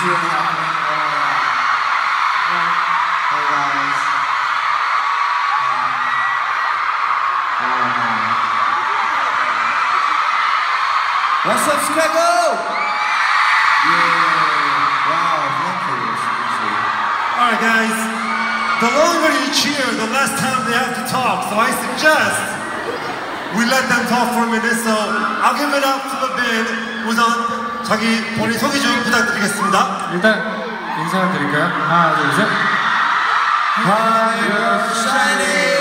Is really happening? Oh, hey guys. Um, oh, no. What's up, Chicago? Yeah. Wow, thank you. Alright guys, the longer you cheer, the less time they have to talk. So I suggest we let them talk for a minute. So I'll give it up to the band. 우선 자기 본인 소개 좀 부탁드리겠습니다. 일단 인사 드릴까요? 하나, 둘, 셋. Hi, you're shining.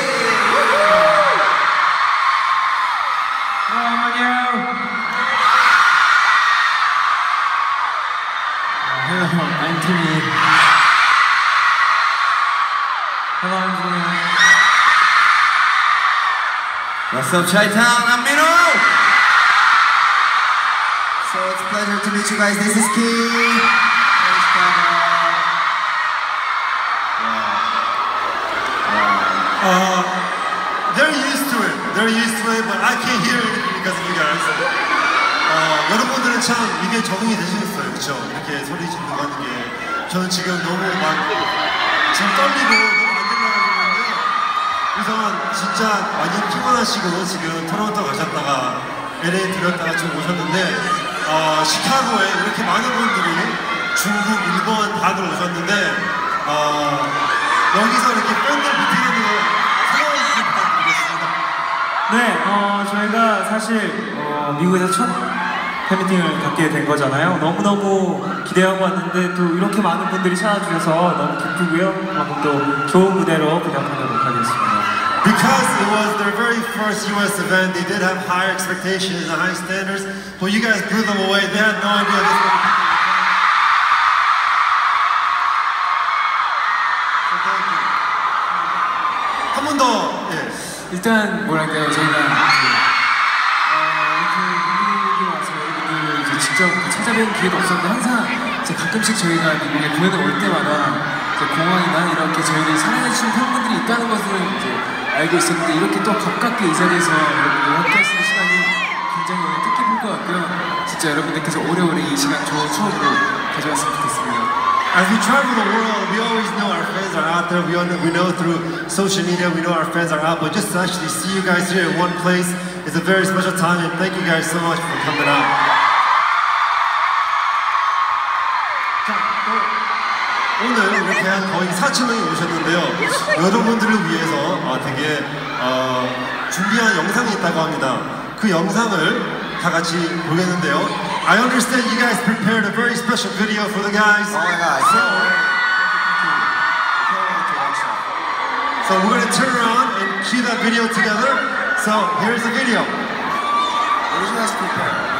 Hello, 안녕. I'm Timmy. Hello, I'm Jimmy. What's up, Chi Town? I'm Mino. So it's a pleasure to meet you guys. This is Key. Uh, they're used to it. They're used to it, but I can't hear anything because of you guys. 어, 여러분들은 참 이게 적응이 되시겠어요, 그렇죠? 이렇게 소리 지르고 하는 게 저는 지금 너무 막 지금 떨리고 너무 안 들려가지고 있는데 우선 진짜 많이 피곤하시고 지금 토론토 가셨다가 LA 들렸다가 지금 오셨는데 어, 시카고에 이렇게 많은 분들이 중국, 일본 다들 오셨는데 어, 여기서 이렇게 팬들 미팅하는 거 사랑해 주시기 부탁드리겠습니다. 네, 어, 저희가 사실 어, 미국에서 첫 팬미팅을 갖게 된 거잖아요. 너무너무 기대하고 왔는데 또 이렇게 많은 분들이 찾아주셔서 너무 기쁘고요. 한번 또 좋은 무대로 부탁하도록 하겠습니다. Because it was their very first US event, they did have high expectations and high standards, but you guys blew them away. They had no idea this many people would come. So thank you. 한번 더, 예. 일단 뭐랄까요 저희가 어, 직접 찾아뵙는 기회도 없었는데 항상 이제 가끔씩 저희가 미국에 공연을 올 때마다 공항이나 이렇게 저희를 사랑해주시는 팬분들이 있다는 것을 이제 알고 있었는데 이렇게 또 가깝게 이 자리에서 여러분들 함께 할 수 있는 시간이 굉장히 오늘 뜻깊을 것 같고요 진짜 여러분들께서 오래오래 이 시간 좋은 추억으로 가져왔으면 좋겠습니다 As we travel the world, we always know our fans are out there. We know, we know through social media, we know our fans are out. But just to actually see you guys here in one place is a very special time. And thank you guys so much for coming out. 오늘 이렇게 한 거의 4천 명이 오셨는데요. 여러분들을 위해서 어, 되게 어, 준비한 영상이 있다고 합니다. 그 영상을 다 같이 보겠는데요. I understand you guys prepared a very special video for the guys. Oh my God. So, so we're gonna turn around and cue that video together. So here's the video. What did you guys prepare?